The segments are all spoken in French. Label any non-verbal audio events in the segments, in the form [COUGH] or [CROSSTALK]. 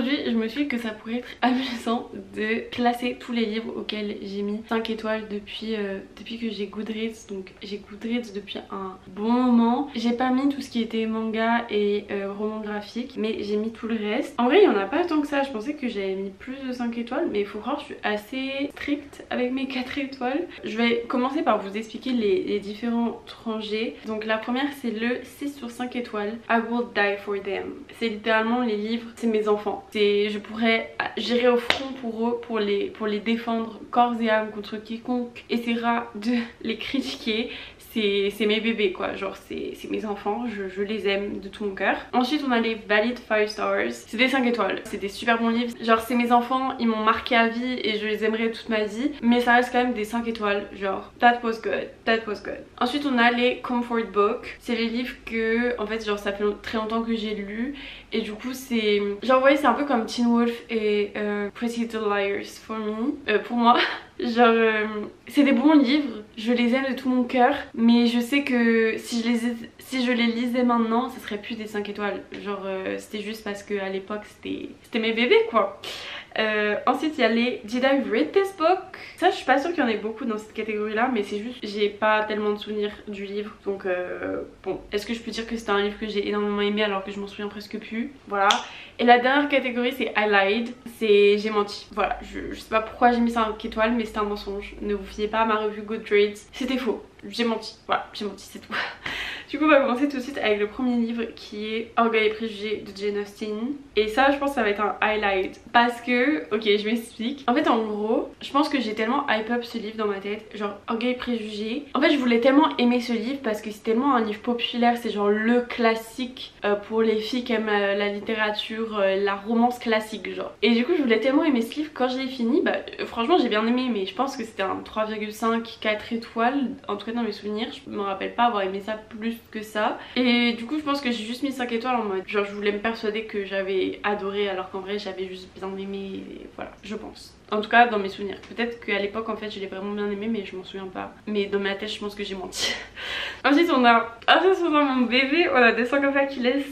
aujourd'hui je me suis dit que ça pourrait être amusant de classer tous les livres auxquels j'ai mis 5 étoiles depuis, euh, depuis que j'ai Goodreads. Donc j'ai Goodreads depuis un bon moment. J'ai pas mis tout ce qui était manga et euh, roman graphique mais j'ai mis tout le reste. En vrai il y en a pas tant que ça, je pensais que j'avais mis plus de 5 étoiles mais il faut croire je suis assez stricte avec mes [LAUGHS] 4 étoiles. Je vais commencer par vous expliquer les, différents rangées. Donc la première c'est le 6 sur 5 étoiles, I will die for them. C'est littéralement les livres, c'est mes enfants. Je pourrais gérer au front pour eux, pour les, pour les défendre corps et âme contre quiconque essaiera de les critiquer c'est mes bébés quoi, genre c'est mes enfants, je, les aime de tout mon cœur. Ensuite on a les Valid 5 Stars, c'est des 5 étoiles, c'est des super bons livres, genre c'est mes enfants, ils m'ont marqué à vie et je les aimerai toute ma vie, mais ça reste quand même des 5 étoiles, genre that was good, that was good. Ensuite on a les Comfort Books, c'est les livres que en fait genre ça fait très longtemps que j'ai lu. Et du coup c'est, genre vous voyez c'est un peu comme Teen Wolf et euh, Pretty Little Liars euh, pour moi. [LAUGHS] Genre, euh, c'est des bons livres, je les aime de tout mon cœur, mais je sais que si je les, lisais maintenant, ça serait plus des 5 étoiles. Genre, euh, c'était juste parce qu'à l'époque, c'était mes bébés quoi. Euh, ensuite il y a les Did I read this book? Ça je suis pas sûre qu'il y en ait beaucoup dans cette catégorie là mais c'est juste j'ai pas tellement de souvenirs du livre donc bon. Est-ce que je peux dire que c'était un livre que j'ai énormément aimé alors que je m'en souviens presque plus? Voilà. Et la dernière catégorie c'est I lied, c'est j'ai menti. Voilà, je, sais pas pourquoi j'ai mis 5 étoiles mais c'était un mensonge. Ne vous fiez pas à ma revue Goodreads, c'était faux. J'ai menti, voilà, j'ai menti, c'est tout. [LAUGHS] Du coup on va commencer tout de suite avec le premier livre qui est Orgueil et préjugés de Jane Austen. Et ça je pense que ça va être un highlight. Parce que, ok je m'explique. En fait en gros je pense que j'ai tellement hype up ce livre dans ma tête Genre Orgueil et préjugés. En fait je voulais tellement aimer ce livre parce que c'est tellement un livre populaire C'est genre le classique euh, pour les filles qui aiment euh, la littérature, euh, la romance classique genre. Et du coup je voulais tellement aimer ce livre. Quand je l'ai fini Bah franchement j'ai bien aimé mais je pense que c'était un 3,5 4 étoiles. En tout cas dans mes souvenirs je me rappelle pas avoir aimé ça plus que ça. Et du coup je pense que j'ai juste mis 5 étoiles en mode genre je voulais me persuader que j'avais adoré alors qu'en vrai j'avais juste bien aimé voilà je pense. En tout cas dans mes souvenirs. Peut-être qu'à l'époque en fait je l'ai vraiment bien aimé mais je m'en souviens pas. Mais dans ma tête je pense que j'ai menti. [LAUGHS] Ensuite on a ensuite on a mon bébé. On a des qui laissent.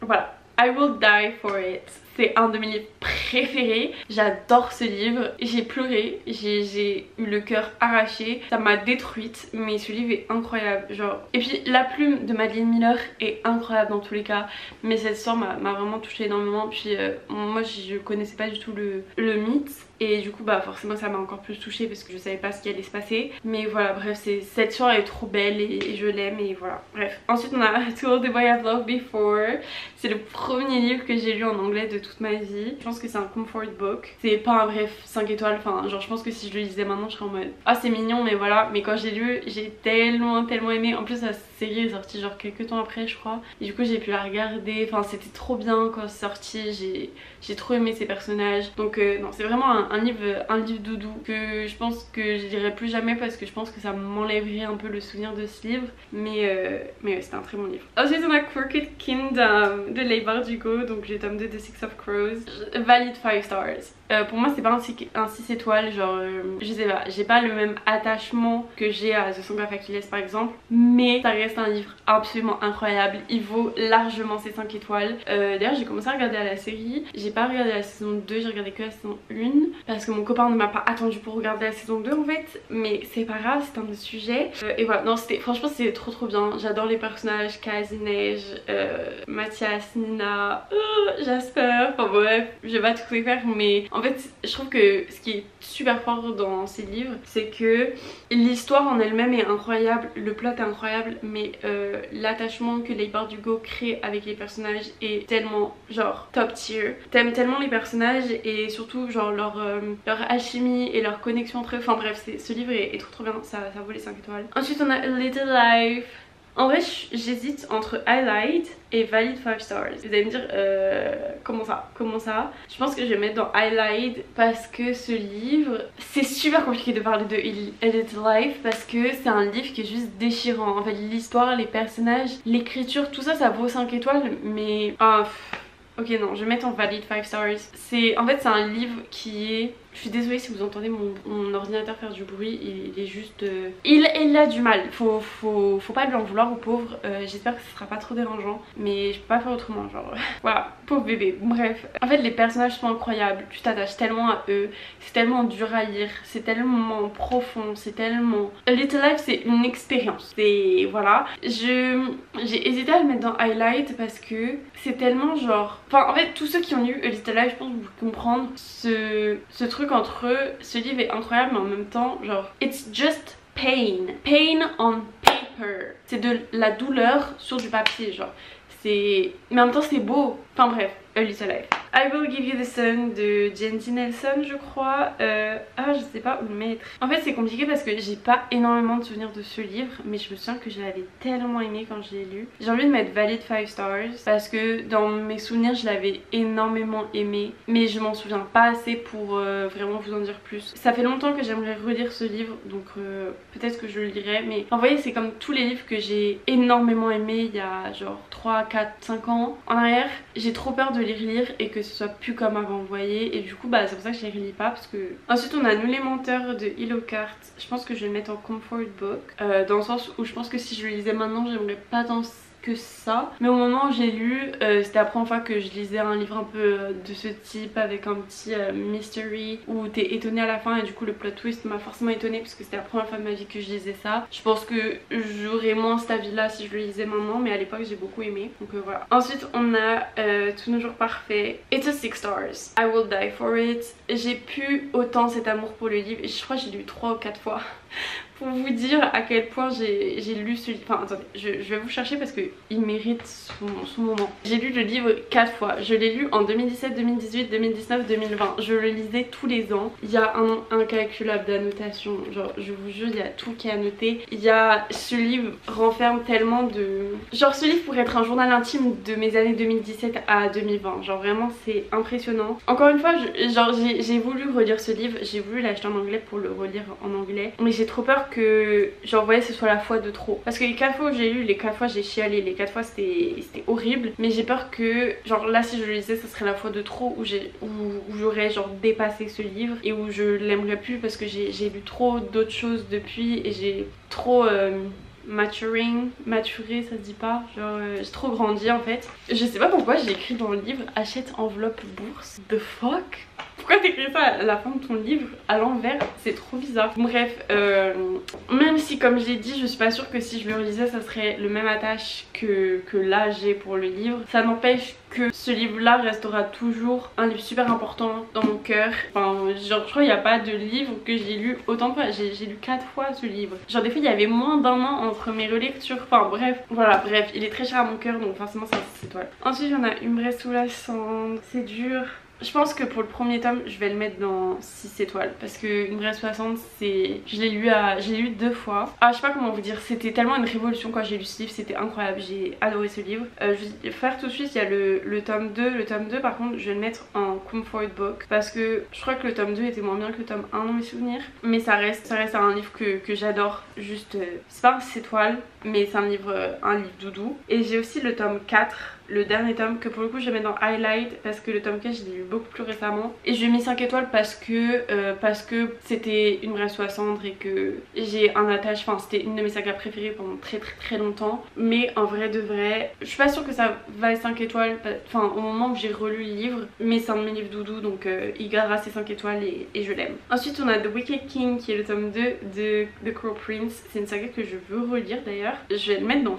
Voilà. I will die for it c'est un de mes livres préférés. J'adore ce livre. J'ai pleuré, j'ai eu le cœur arraché. Ça m'a détruite, mais ce livre est incroyable. Genre. Et puis la plume de Madeleine Miller est incroyable dans tous les cas. Mais cette histoire m'a vraiment touchée énormément. Puis euh, moi je connaissais pas du tout le, le mythe et du coup bah forcément ça m'a encore plus touchée parce que je savais pas ce qui allait se passer. Mais voilà bref cette soirée est trop belle et, je l'aime et voilà. Bref ensuite on a [LAUGHS] Tour the Boy I've Loved Before. C'est le premier livre que j'ai lu en anglais de toute ma vie. Je pense que c'est un comfort book. C'est pas un vrai 5 étoiles. Enfin genre je pense que si je le lisais maintenant je serais en mode ah c'est mignon mais voilà. Mais quand j'ai lu j'ai tellement tellement aimé. En plus la série est sortie genre quelques temps après je crois. Et du coup j'ai pu la regarder. Enfin c'était trop bien quand c'est sorti. J'ai trop aimé ces personnages. Donc euh, non c'est vraiment un un, livre, un livre doudou que je pense que je dirais plus jamais parce que je pense que ça m'enlèverait un peu le souvenir de ce livre. Mais, euh, mais c'est un très bon livre. Ensuite on a Crooked Kingdom de Leigh Bardugo, donc j'ai tome 2 de Six of Crows. Valid 5 stars. Euh, pour moi c'est pas un 6, étoiles genre euh, je sais pas. J'ai pas le même attachement que j'ai à The Song of Achilles par exemple mais ça reste un livre absolument incroyable. Il vaut largement ses 5 étoiles. Euh, d'ailleurs j'ai commencé à regarder la série. J'ai pas regardé la saison 2 j'ai regardé que la saison 1 parce que mon copain ne m'a pas attendu pour regarder la saison 2 en fait. Mais c'est pas grave c'est un autre sujet. Et voilà. Non c'était franchement c'était trop trop bien. J'adore les personnages. Kaz, Neige, Mathias, Nina, Jasper. Enfin bref je vais pas tout faire mais fait je trouve que ce qui est super fort dans ces livres c'est que l'histoire en elle-même est incroyable, le plot est incroyable mais euh, l'attachement que les Bardugo crée avec les personnages est tellement genre top tier. T'aimes tellement les personnages et surtout genre leur, euh, leur alchimie et leur connexion entre eux. Enfin bref ce livre est, trop trop bien, ça, ça vaut les 5 étoiles. Ensuite on a Little Life en vrai, j'hésite entre Highlight et Valid 5 Stars. Vous allez me dire, euh, comment ça Comment ça Je pense que je vais mettre dans Highlight parce que ce livre, c'est super compliqué de parler de Edit Life parce que c'est un livre qui est juste déchirant. En fait, l'histoire, les personnages, l'écriture, tout ça, ça vaut 5 étoiles, mais... Oh, Ok non, je vais mettre en valide 5 stars. C'est en fait c'est un livre qui est je suis désolée si vous entendez mon, ordinateur faire du bruit, il, est juste... Euh, il, a du mal, faut, pas lui en vouloir au pauvre, euh, j'espère que ce sera pas trop dérangeant, mais je peux pas faire autrement, genre... [LAUGHS] voilà, pauvre bébé, bref. En fait les personnages sont incroyables, tu t'attaches tellement à eux, c'est tellement dur à lire, c'est tellement profond, c'est tellement... Little Life c'est une expérience, c'est... voilà. J'ai hésité à le mettre dans Highlight parce que c'est tellement genre... Enfin en fait tous ceux qui ont lu Little Life je pense que vous comprendre ce, ce truc entre eux. Ce livre est incroyable mais en même temps genre it's just pain. Pain on paper. C'est de la douleur sur du papier genre. C'est... Mais en même temps c'est beau. Enfin bref, A Little Life. I Will Give You The Sun de Jenty Nelson je crois. Euh, ah je sais pas où le mettre. En fait c'est compliqué parce que j'ai pas énormément de souvenirs de ce livre mais je me souviens que je l'avais tellement aimé quand je l'ai lu. J'ai envie de mettre Valid 5 Stars parce que dans mes souvenirs je l'avais énormément aimé mais je m'en souviens pas assez pour euh, vraiment vous en dire plus. Ça fait longtemps que j'aimerais relire ce livre donc euh, peut-être que je le lirai mais en voyez c'est comme tous les livres que j'ai énormément aimé il y a genre 3, 4, 5 ans en arrière. J'ai trop peur de les relire et que ce soit plus comme avant, vous voyez. Et du coup, bah, c'est pour ça que je les relis pas. Parce que... Ensuite, on a Nous les menteurs de Cart Je pense que je vais le mettre en comfort book. Euh, dans le sens où je pense que si je le lisais maintenant, j'aimerais pas tant ça. Mais au moment où j'ai lu euh, c'était la première fois que je lisais un livre un peu euh, de ce type avec un petit euh, mystery où t'es étonné à la fin et du coup le plot twist m'a forcément étonné parce que c'était la première fois de ma vie que je lisais ça. Je pense que j'aurais moins cet avis là si je le lisais maintenant mais à l'époque j'ai beaucoup aimé. Donc voilà. Ensuite on a Tous nos jours parfaits. It's a six stars. I will die for it. J'ai pu autant cet amour pour le livre. Et je crois que j'ai lu 3 ou 4 fois pour vous dire à quel point j'ai lu ce livre. Enfin attendez, je, vais vous chercher parce qu'il mérite son, moment. J'ai lu le livre 4 fois. Je l'ai lu en 2017, 2018, 2019, 2020. Je le lisais tous les ans. Il y a un incalculable d'annotations. Genre je vous jure, il y a tout qui est annoté. Il y a ce livre renferme tellement de... Genre ce livre pourrait être un journal intime de mes années 2017 à 2020. Genre vraiment c'est impressionnant. Encore une fois, genre j'ai voulu relire ce livre. J'ai voulu l'acheter en anglais pour le relire en anglais. Mais j'ai trop peur que genre voyez ce soit la fois de trop parce que les 4 fois où j'ai lu les 4 fois j'ai chialé les 4 fois c'était horrible mais j'ai peur que genre là si je le lisais ça serait la fois de trop où j'aurais genre dépassé ce livre et où je l'aimerais plus parce que j'ai lu trop d'autres choses depuis et j'ai trop euh, maturé ça se dit pas, genre euh, j'ai trop grandi en fait. Je sais pas pourquoi j'ai écrit dans le livre achète enveloppe bourse. The fuck? Pourquoi t'écris ça à la fin de ton livre à l'envers? C'est trop bizarre. Bref, euh, même si comme j'ai dit, je suis pas sûre que si je le relisais, ça serait le même attache que, que là j'ai pour le livre. Ça n'empêche que ce livre-là restera toujours un livre super important dans mon cœur. Enfin, genre, je crois qu'il n'y a pas de livre que j'ai lu autant de. J'ai lu 4 fois ce livre. Genre, des fois, il y avait moins d'un an entre mes relectures. Enfin, bref, voilà, bref, il est très cher à mon cœur, donc forcément, ça c'est toi. Ensuite, j'en ai Une vraie sous la cendre. C'est dur. Je pense que pour le premier tome, je vais le mettre dans 6 étoiles parce que Une vraie 60, c'est... Je l'ai lu, à... lu deux fois. Ah, je sais pas comment vous dire, c'était tellement une révolution quand j'ai lu ce livre, c'était incroyable, j'ai adoré ce livre. Euh, je vais faire tout de suite, il y a le, tome 2. Le tome 2, par contre, je vais le mettre en comfort book parce que je crois que le tome 2 était moins bien que le tome 1 dans mes souvenirs. Mais ça reste, ça reste un livre que, j'adore, juste... Euh, c'est pas 6 étoiles, mais c'est un livre, un livre doudou. Et j'ai aussi le tome 4 le dernier tome que pour le coup je vais mettre dans highlight parce que le tome 4 je l'ai lu beaucoup plus récemment. Et je lui ai mis 5 étoiles parce que euh, parce que c'était une vraie soixante et que j'ai un attache, enfin c'était une de mes sagas préférées pendant très très très longtemps. Mais en vrai de vrai je suis pas sûre que ça va être 5 étoiles enfin au moment où j'ai relu le livre mais c'est un de mes livres doudou donc euh, il gardera ses 5 étoiles et, je l'aime. Ensuite on a The Wicked King qui est le tome 2 de The Crow Prince. C'est une saga que je veux relire d'ailleurs. Je vais le mettre dans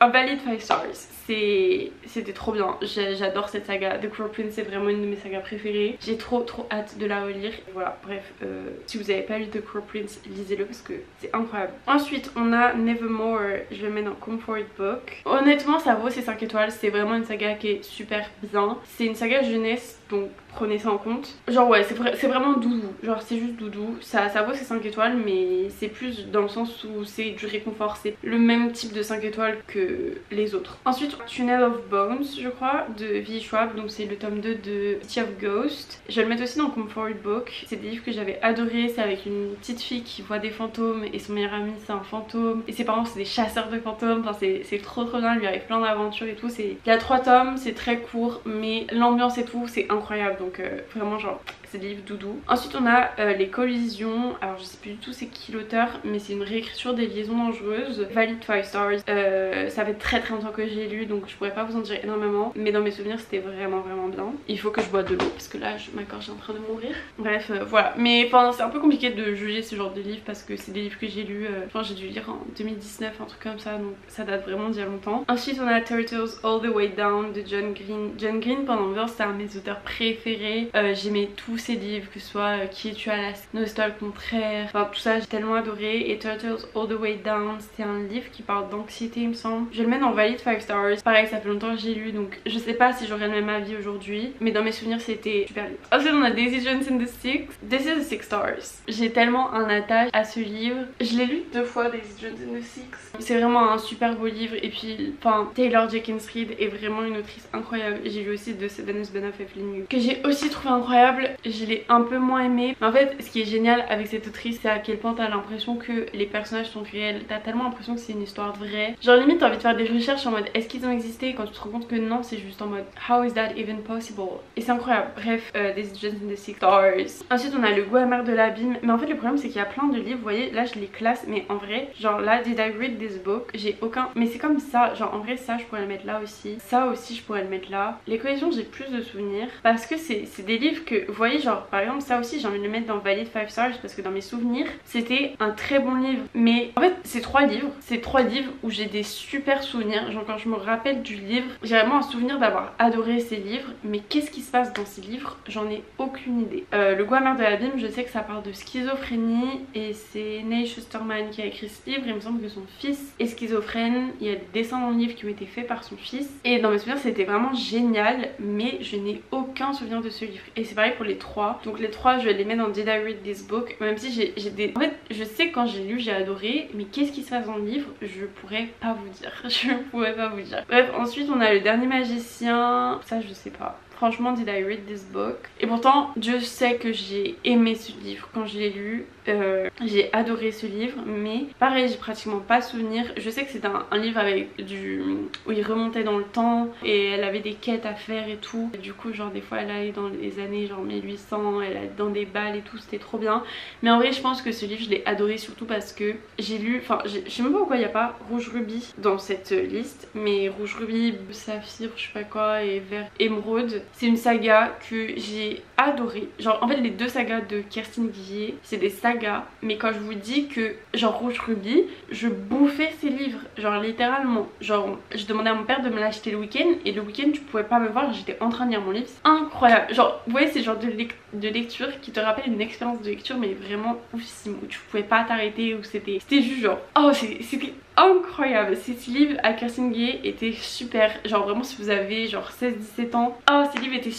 un valide 5 stars c'est c'était trop bien. J'adore cette saga. The Crow Prince c'est vraiment une de mes sagas préférées. J'ai trop trop hâte de la relire. Voilà, bref, euh, si vous n'avez pas lu The Crow Prince, lisez-le parce que c'est incroyable. Ensuite, on a Nevermore. Je vais mettre en Comfort Book. Honnêtement, ça vaut ses 5 étoiles. C'est vraiment une saga qui est super bien. C'est une saga jeunesse, donc prenez ça en compte. Genre ouais, c'est vraiment doudou, genre c'est juste doudou. Ça, ça vaut ses 5 étoiles mais c'est plus dans le sens où c'est du réconfort, c'est le même type de 5 étoiles que les autres. Ensuite, Tunnel of Bones je crois, de V. Schwab, donc c'est le tome 2 de City of Ghost. Je vais le mettre aussi dans Comfort Book, c'est des livres que j'avais adoré, c'est avec une petite fille qui voit des fantômes et son meilleur ami c'est un fantôme et ses parents c'est des chasseurs de fantômes, enfin c'est trop trop bien, il lui arrive plein d'aventures et tout. Il y a 3 tomes, c'est très court mais l'ambiance et tout c'est incroyable donc euh, vraiment genre c'est des livres doudou. Ensuite on a euh, les collisions, alors je sais plus du tout c'est qui l'auteur mais c'est une réécriture des liaisons dangereuses, Valid 5 Stars. Euh, ça fait très très longtemps que j'ai lu donc je pourrais pas vous en dire énormément mais dans mes souvenirs c'était vraiment vraiment bien. Il faut que je bois de l'eau parce que là je, ma gorge est en train de mourir. Bref euh, voilà mais enfin c'est un peu compliqué de juger ce genre de livres parce que c'est des livres que j'ai lus, enfin j'ai dû lire en 2019 un truc comme ça donc ça date vraiment d'il y a longtemps. Ensuite on a Turtles All the Way Down de John Green. John Green pendant longtemps c'était un de mes auteurs préférés, j'aimais tous ses livres, que ce soit euh, Qui es-tu la Nostal contraire, enfin tout ça j'ai tellement adoré. Et Turtles All the Way Down, c'est un livre qui parle d'anxiété il me semble. Je le mets dans Valid 5 Stars, pareil ça fait longtemps que j'ai lu donc je sais pas si j'aurais le même avis aujourd'hui, mais dans mes souvenirs c'était super livre. Ensuite on a Daisy Jones in the Six, This is the Six Stars. J'ai tellement un attache à ce livre, je l'ai lu deux fois Daisy Jones in the Six. C'est vraiment un super beau livre et puis enfin Taylor Jenkins Reid est vraiment une autrice incroyable. J'ai lu aussi de Sevenus Ben of Evelyn que j'ai aussi trouvé incroyable. Je l'ai un peu moins aimé. Mais en fait, ce qui est génial avec cette autrice, c'est à quel point t'as l'impression que les personnages sont réels. T'as tellement l'impression que c'est une histoire vraie. Genre limite, t'as envie de faire des recherches en mode est-ce qu'ils ont existé? Quand tu te rends compte que non, c'est juste en mode how is that even possible? Et c'est incroyable. Bref, euh, This is the Six Stars. Ensuite, on a le goût amer de l'abîme. Mais en fait, le problème, c'est qu'il y a plein de livres. Vous voyez, là, je les classe. Mais en vrai, genre là, did I read this book? J'ai aucun. Mais c'est comme ça. Genre en vrai, ça, je pourrais le mettre là aussi. Ça aussi, je pourrais le mettre là. Les collections, j'ai plus de souvenirs. Parce que c'est des livres que, vous voyez, genre par exemple, ça aussi, j'ai envie de le mettre dans Valid 5 Stars parce que dans mes souvenirs, c'était un très bon livre. Mais en fait, c'est trois livres. C'est trois livres où j'ai des super souvenirs. Genre, quand je me rappelle du livre, j'ai vraiment un souvenir d'avoir adoré ces livres. Mais qu'est-ce qui se passe dans ces livres? J'en ai aucune idée. Euh, le goût amer de l'abîme, je sais que ça parle de schizophrénie et c'est Neil Schusterman qui a écrit ce livre. Il me semble que son fils est schizophrène. Il y a des dessins dans le livre qui ont été faits par son fils. Et dans mes souvenirs, c'était vraiment génial. Mais je n'ai aucun souvenir de ce livre. Et c'est pareil pour les trois. Donc les trois, je vais les mettre dans Did I Read This Book Même si j'ai des... En fait, je sais quand j'ai lu, j'ai adoré. Mais qu'est-ce qui se passe dans le livre Je pourrais pas vous dire. [LAUGHS] Je pourrais pas vous dire. Bref, ensuite on a le dernier magicien. Ça, je sais pas. Franchement, did I read this book? Et pourtant, je sais que j'ai aimé ce livre quand je l'ai lu. Euh, j'ai adoré ce livre, mais pareil, j'ai pratiquement pas souvenir. Je sais que c'est un, livre avec du où il remontait dans le temps et elle avait des quêtes à faire et tout. du coup, genre des fois, elle allait dans les années genre 1800, elle allait dans des balles et tout, c'était trop bien. Mais en vrai, je pense que ce livre, je l'ai adoré surtout parce que j'ai lu, enfin, je sais même pas pourquoi il n'y a pas Rouge Rubis dans cette liste, mais Rouge Rubis, Saphir, je sais pas quoi, et Vert Émeraude c'est une saga que j'ai adoré. Genre en fait les deux sagas de Kirstine Guillet, c'est des sagas. Mais quand je vous dis que genre Rouge Ruby, je bouffais ces livres. Genre littéralement. Genre je demandais à mon père de me l'acheter le week-end et le week-end tu pouvais pas me voir, j'étais en train de lire mon livre. incroyable. Genre vous voyez c'est genre de, de, lecture qui te rappelle une expérience de lecture mais vraiment oufissime. Où tu pouvais pas t'arrêter, où c'était c'était juste genre oh c'était incroyable. Ces livres à Kirsten Guillet étaient super. Genre vraiment si vous avez genre 16-17 ans, oh ces livres étaient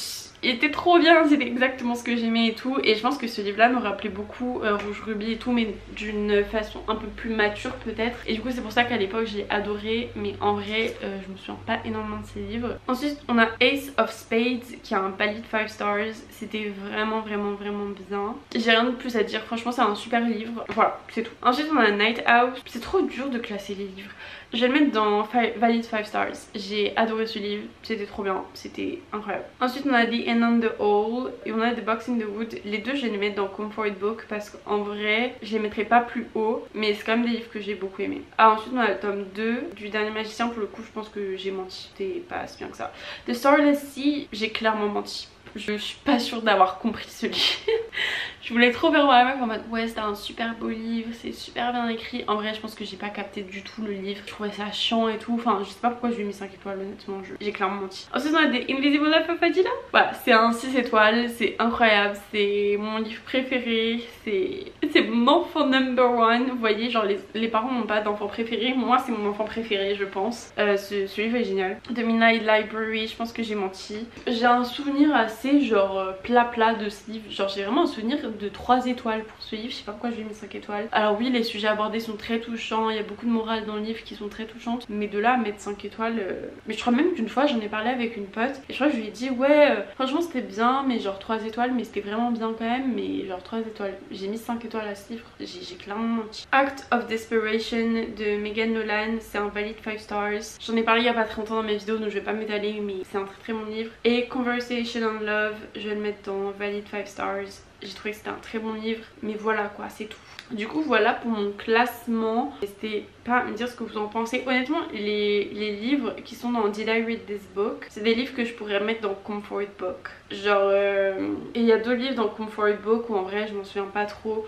il était trop bien, c'était exactement ce que j'aimais et tout et je pense que ce livre là me rappelait beaucoup euh, Rouge Ruby et tout mais d'une façon un peu plus mature peut-être et du coup c'est pour ça qu'à l'époque j'ai adoré mais en vrai euh, je me souviens pas énormément de ces livres. Ensuite on a Ace of Spades qui a un palier de 5 stars, c'était vraiment vraiment vraiment bien. J'ai rien de plus à dire, franchement c'est un super livre, voilà c'est tout. Ensuite on a Night Out, c'est trop dur de classer les livres. Je vais le mettre dans Valid 5 Stars. J'ai adoré ce livre, c'était trop bien, c'était incroyable. Ensuite on a The End on the Hall et on a The Box in the Wood. Les deux je vais les mettre dans Comfort Book parce qu'en vrai je les mettrai pas plus haut mais c'est quand même des livres que j'ai beaucoup aimé. Ah ensuite on a le tome 2 du Dernier Magicien, pour le coup je pense que j'ai menti, c'était pas si bien que ça. The Starless Sea, j'ai clairement menti. Je suis pas sûre d'avoir compris ce livre. [LAUGHS] je voulais trop faire voir la meuf en mode ouais c'est un super beau livre, c'est super bien écrit. En vrai je pense que j'ai pas capté du tout le livre, je trouvais ça chiant et tout. Enfin je sais pas pourquoi je lui ai mis 5 étoiles honnêtement, j'ai clairement menti. Ensuite on a des Invisible Life of Adila? Voilà c'est un 6 étoiles, c'est incroyable, c'est mon livre préféré, c'est mon enfant number one. Vous voyez genre les, les parents n'ont pas d'enfant préféré, moi c'est mon enfant préféré je pense. Euh, ce, ce, livre est génial. The Midnight Library, je pense que j'ai menti. J'ai un souvenir assez genre euh, plat plat de ce livre, genre j'ai vraiment un souvenir de 3 étoiles pour ce livre, je sais pas pourquoi je lui ai mis 5 étoiles. Alors oui les sujets abordés sont très touchants, il y a beaucoup de morale dans le livre qui sont très touchantes, mais de là mettre 5 étoiles, euh, mais je crois même qu'une fois j'en ai parlé avec une pote et je crois que je lui ai dit ouais euh, franchement c'était bien mais genre 3 étoiles mais c'était vraiment bien quand même mais genre 3 étoiles. J'ai mis 5 étoiles à ce livre, j'ai clairement menti. Act of Desperation de Megan Nolan, c'est un valide 5 stars. J'en ai parlé il y a pas très longtemps dans mes vidéos donc je vais pas m'étaler mais c'est un très très bon livre. Et Conversation on Je vais le mettre dans valide 5 stars. J'ai trouvé que c'était un très bon livre mais voilà quoi c'est tout. Du coup voilà pour mon classement. N'hésitez pas me dire ce que vous en pensez honnêtement les, livres qui sont dans Did I Read This Book c'est des livres que je pourrais mettre dans Comfort Book genre euh, il y a deux livres dans Comfort Book où en vrai je m'en souviens pas trop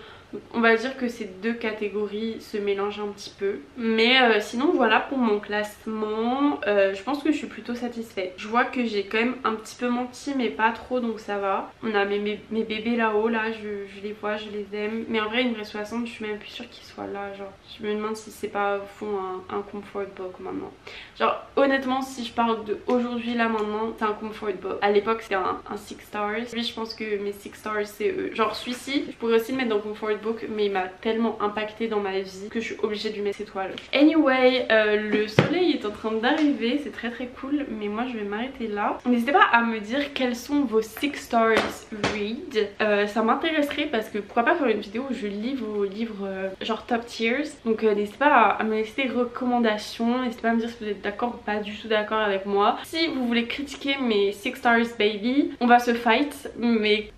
on va dire que ces deux catégories se mélangent un petit peu. Mais euh, sinon voilà pour mon classement. Euh, je pense que je suis plutôt satisfaite. Je vois que j'ai quand même un petit peu menti mais pas trop donc ça va. On a mes, mes, bébés là-haut là, je, les vois, je les aime. Mais en vrai une vraie 60 je suis même plus sûre qu'ils soient là. Genre je me demande si c'est pas au fond un, comfort book maintenant. Genre honnêtement si je parle de aujourd'hui là maintenant c'est un comfort book. À l'époque c'était un, 6 stars. Lui je pense que mes 6 stars c'est eux. Genre celui-ci je pourrais aussi le mettre dans comfort mais il m'a tellement impacté dans ma vie que je suis obligée de lui mettre étoile. Anyway, euh, le soleil est en train d'arriver, c'est très très cool mais moi je vais m'arrêter là. N'hésitez pas à me dire quels sont vos 6 stars read. Euh, ça m'intéresserait parce que pourquoi pas faire une vidéo où je lis vos livres euh, genre top tiers. Donc n'hésitez pas à, me laisser des recommandations, n'hésitez pas à me dire si vous êtes d'accord ou pas du tout d'accord avec moi. Si vous voulez critiquer mes 6 stars baby, on va se fight mais,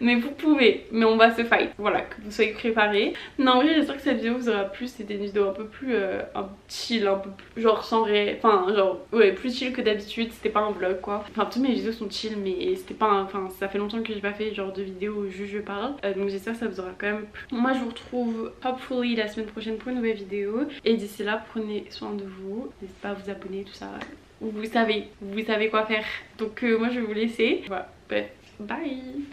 mais vous pouvez, mais on va se fight. Voilà, que vous soyez préparé. Non, en vrai, j'espère que cette vidéo vous aura plu. C'était une vidéo un peu plus euh, un chill, un peu genre sans ré... Enfin, genre, ouais, plus chill que d'habitude. C'était pas un vlog quoi. Enfin, toutes mes vidéos sont chill, mais c'était pas. Enfin, ça fait longtemps que j'ai pas fait genre de vidéo où je parle. Euh, donc j'espère que ça vous aura quand même plu. Moi, je vous retrouve hopefully la semaine prochaine pour une nouvelle vidéo. Et d'ici là, prenez soin de vous. N'hésitez pas à vous abonner, tout ça. Vous savez, vous savez quoi faire. Donc, euh, moi, je vais vous laisser. Voilà, bref, bye